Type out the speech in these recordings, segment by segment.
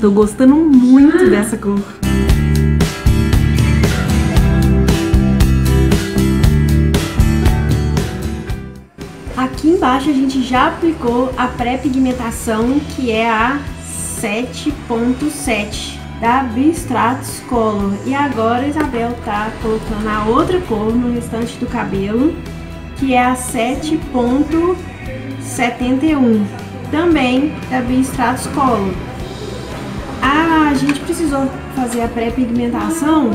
Tô gostando muito dessa cor. Aqui embaixo a gente já aplicou a pré-pigmentação, que é a 7.7 da Bistratus Color. E agora a Isabel tá colocando a outra cor no restante do cabelo, que é a 7.71, também da Bistratus Color. Gente precisou fazer a pré-pigmentação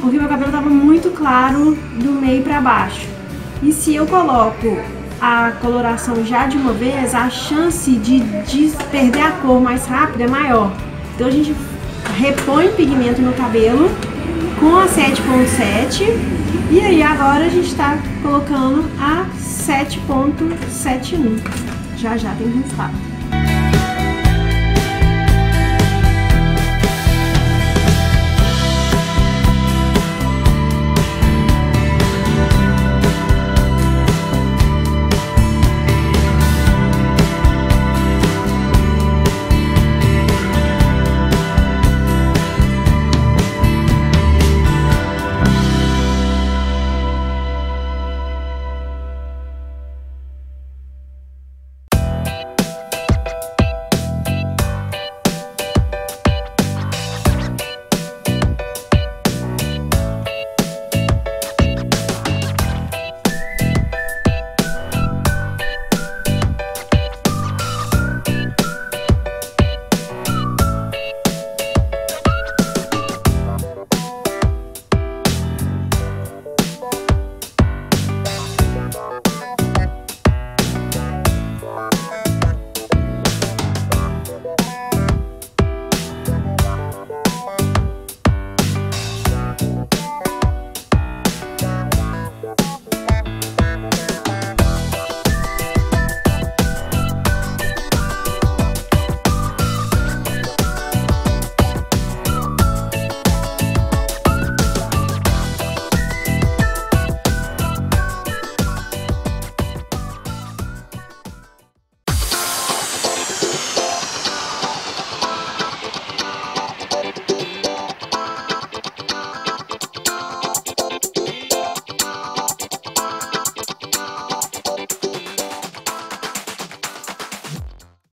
porque meu cabelo estava muito claro do meio para baixo. E se eu coloco a coloração já de uma vez, a chance de, de perder a cor mais rápido é maior. Então a gente repõe pigmento no cabelo com a 7.7 e aí agora a gente está colocando a 7.71. Já já tem resultado.